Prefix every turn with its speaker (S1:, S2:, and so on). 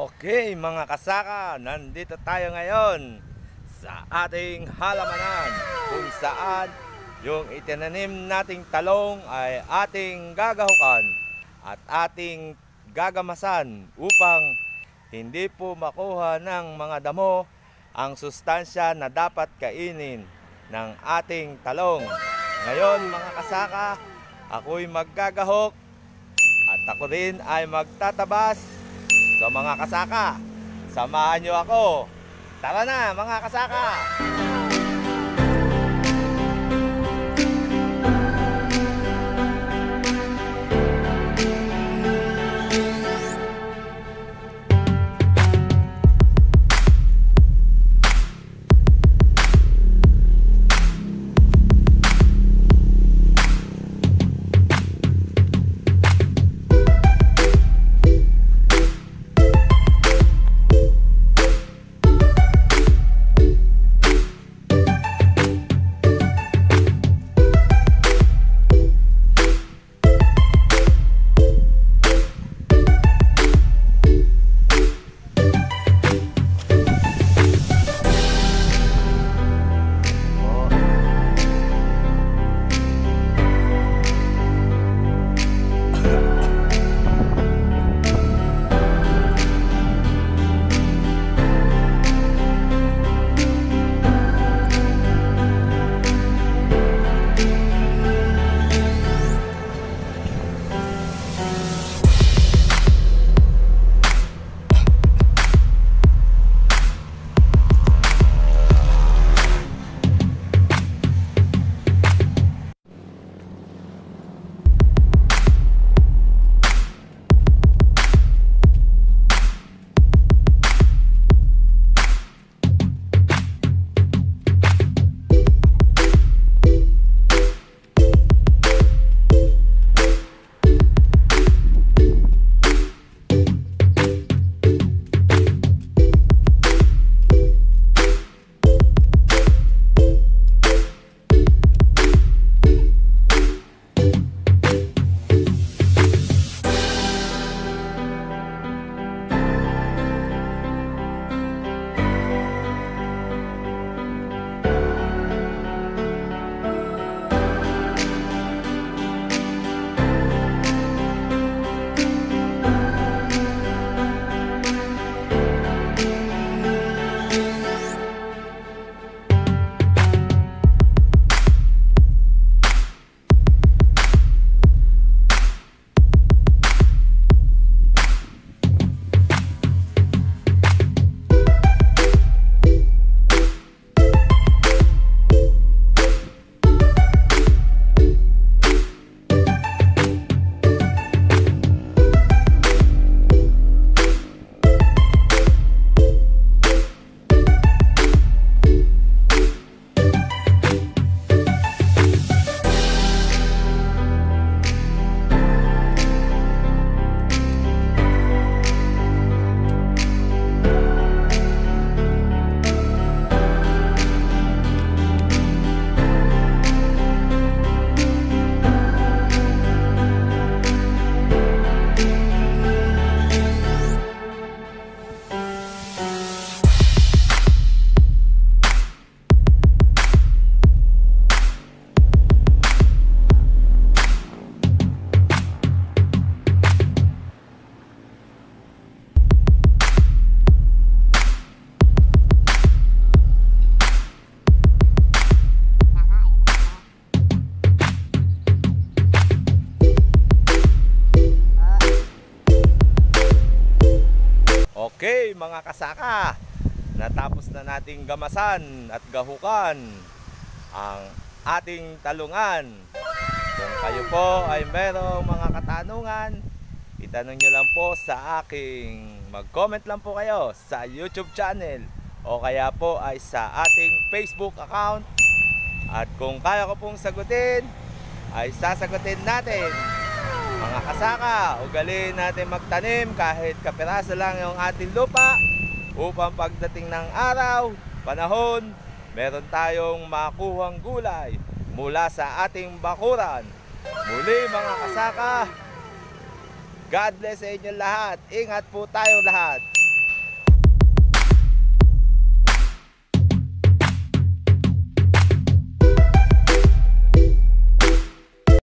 S1: Okay mga kasaka, nandito tayo ngayon sa ating halamanan kung saan yung itinanim nating talong ay ating gagahukan at ating gagamasan upang hindi po makuha ng mga damo ang sustansya na dapat kainin ng ating talong. Ngayon mga kasaka, ako'y maggagahok at ako rin ay magtatabas So mga kasaka, samahan nyo ako. Tara na mga kasaka! Mga kasaka, natapos na nating gamasan at gahukan ang ating talungan. Kung kayo po ay merong mga katanungan, itanong nyo lang po sa aking mag-comment lang po kayo sa YouTube channel o kaya po ay sa ating Facebook account. At kung kaya ko pong sagutin, ay sasagutin natin. Mga kasaka, ugalin natin magtanim kahit kapiraso lang yung ating lupa upang pagdating ng araw, panahon, meron tayong makuhang gulay mula sa ating bakuran. Muli mga kasaka, God bless sa inyo lahat. Ingat po tayo lahat.